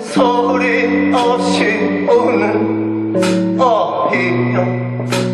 소리 없이 우는 아이야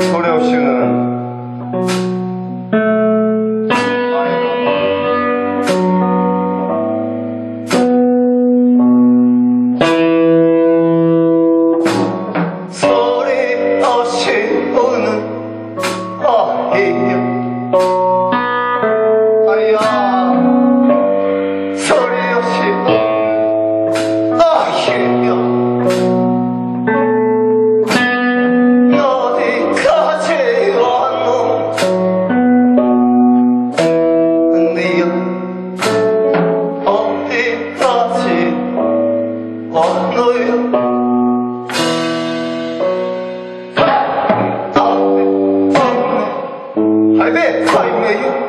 塑六去了 baby i'm your you